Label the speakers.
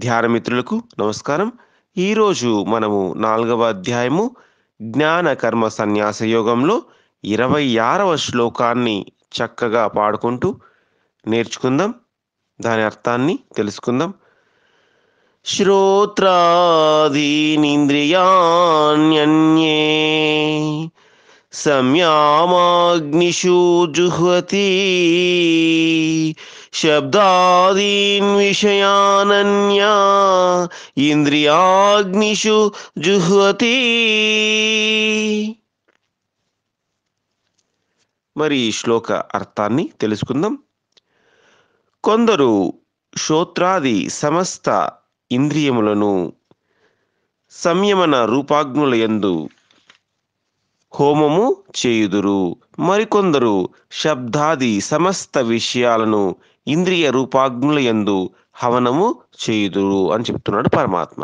Speaker 1: ధ్యానమిత్రులకు నమస్కారం. ఈరోజు మనము నాలుగవ అధ్యాయము జ్ఞాన కర్మ సన్యాస యోగంలో ఇరవై ఆరవ శ్లోకాన్ని చక్కగా పాడుకుంటూ నేర్చుకుందాం. దాని అర్థాన్ని తెలుసుకుందాం. శ్రోత్రాదీనింద్రియాణ్యన్యే సంయామాగ్నిషు జుహతి శబ్దాదీన్ విషయానన్యా ఇంద్రియాగ్నిషు జుహ్వతి. మరి ఈ శ్లోక అర్థాన్ని తెలుసుకుందాం. కొందరు శ్రోత్రాది సమస్త ఇంద్రియములను సంయమన రూపాగ్నుల యందు హోమము చేయుదురు. మరికొందరు శబ్దాది సమస్త విషయాలను ఇంద్రియ రూపాగ్నుల యందు హవనము చేయుదురు అని చెప్తున్నాడు పరమాత్మ.